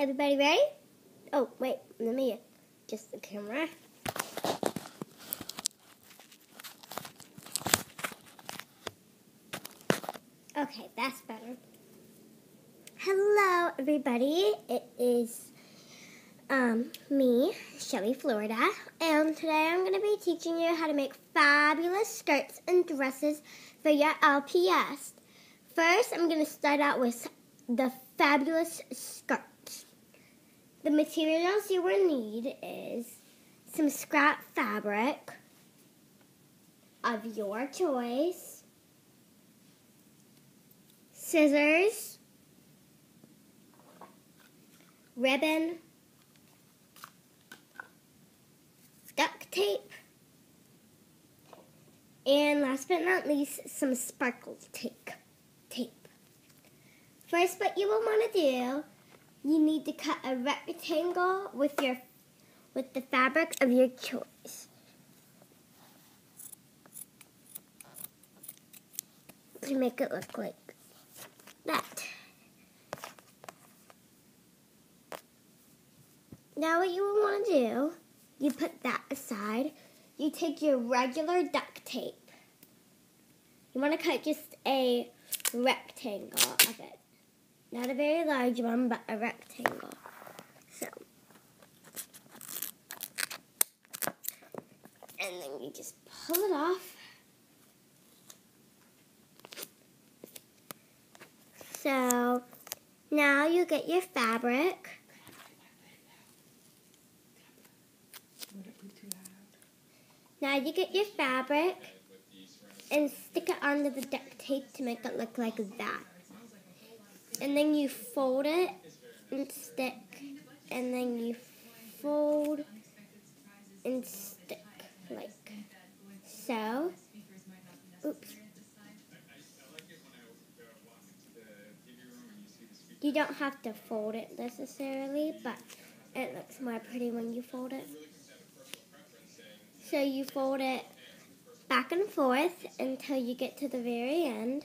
Everybody ready? Oh, wait, let me adjust the camera. Okay, that's better. Hello, everybody. It is um, me, Shelly Florida, and today I'm going to be teaching you how to make fabulous skirts and dresses for your LPS. First, I'm going to start out with the fabulous skirt. The materials you will need is some scrap fabric of your choice, scissors, ribbon, duct tape, and last but not least, some sparkle tape. tape. First, what you will want to do, you need to cut a rectangle with your with the fabric of your choice. To make it look like that. Now what you will want to do, you put that aside. You take your regular duct tape. You want to cut just a rectangle of it. Not a very large one, but a rectangle. So. And then you just pull it off. So, now you get your fabric. Now you get your fabric and stick it onto the duct tape to make it look like that. And then you fold it and stick, and then you fold and stick like so. Oops. You don't have to fold it necessarily, but it looks more pretty when you fold it. So you fold it back and forth until you get to the very end.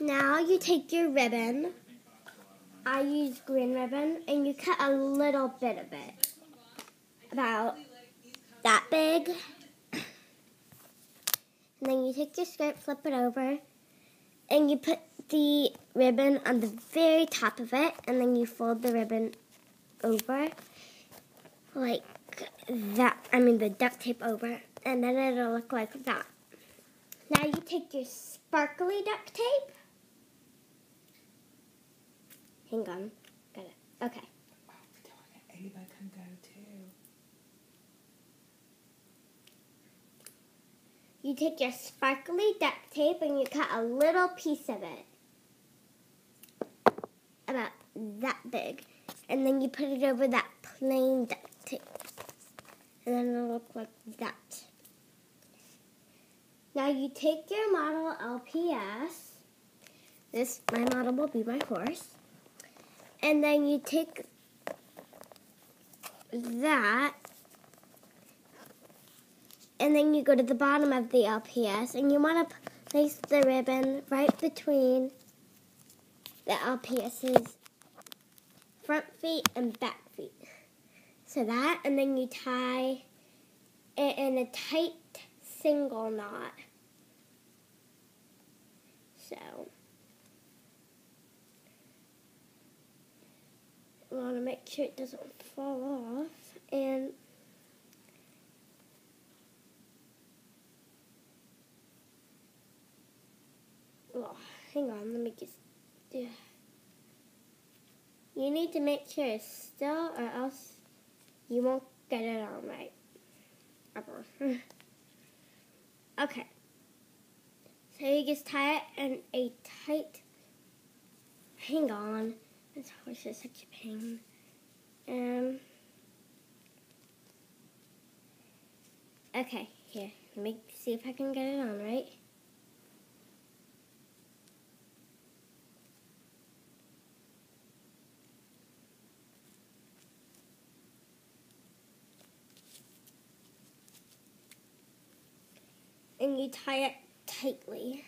Now you take your ribbon. I use green ribbon, and you cut a little bit of it about that big. And then you take your skirt, flip it over, and you put the ribbon on the very top of it, and then you fold the ribbon over like that. I mean, the duct tape over, and then it'll look like that. Now you take your sparkly duct tape. Hang on. Got it. Okay. Ava can go too. You take your sparkly duct tape and you cut a little piece of it. About that big. And then you put it over that plain duct tape. And then it'll look like that. Now you take your model LPS. This, my model will be my horse. And then you take that and then you go to the bottom of the LPS and you want to place the ribbon right between the LPS's front feet and back feet. So that, and then you tie it in a tight single knot. So, want to make sure it doesn't fall off. And well, hang on, let me just. Yeah. You need to make sure it's still, or else you won't get it on right. Ever. okay. So you just tie it in a tight. Hang on. This horse is such a pain. Um. Okay, here. Let me see if I can get it on right. And you tie it tightly.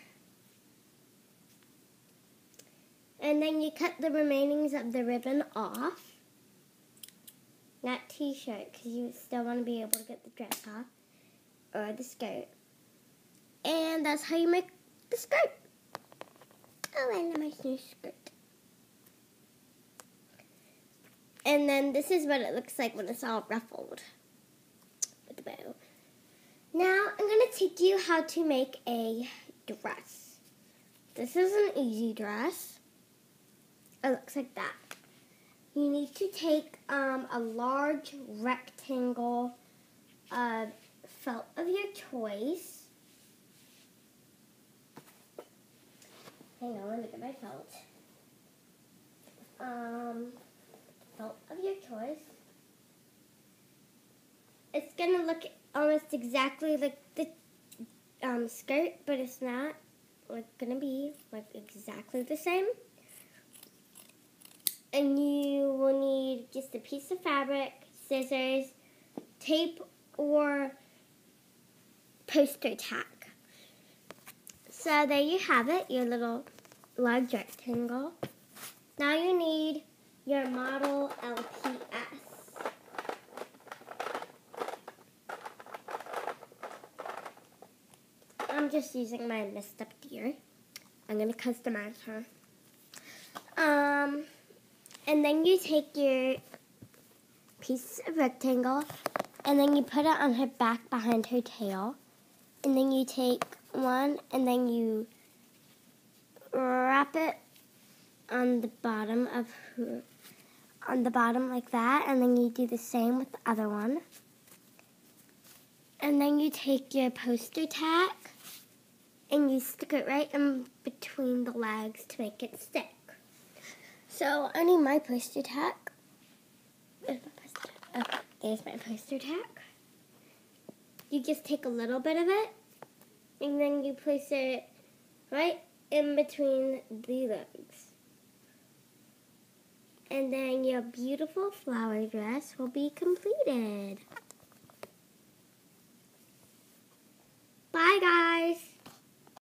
And then you cut the remainings of the ribbon off. That t-shirt, because you still want to be able to get the dress off. Or the skirt. And that's how you make the skirt. Oh, I my new skirt. And then this is what it looks like when it's all ruffled. With the bow. Now, I'm going to teach you how to make a dress. This is an easy dress. It looks like that. You need to take um, a large rectangle of felt of your choice. Hang on, let me get my felt. Um, felt of your choice. It's gonna look almost exactly like the um, skirt, but it's not like gonna be like exactly the same. And you will need just a piece of fabric, scissors, tape, or poster tack. So there you have it, your little large rectangle. Now you need your model LPS. I'm just using my messed up deer. I'm going to customize her. Um, and then you take your piece of rectangle and then you put it on her back behind her tail. And then you take one and then you wrap it on the bottom of her, on the bottom like that. And then you do the same with the other one. And then you take your poster tack and you stick it right in between the legs to make it stick. So I need my poster tack. There's my poster tack. Oh, there's my poster. You just take a little bit of it and then you place it right in between the legs. And then your beautiful flower dress will be completed. Bye guys!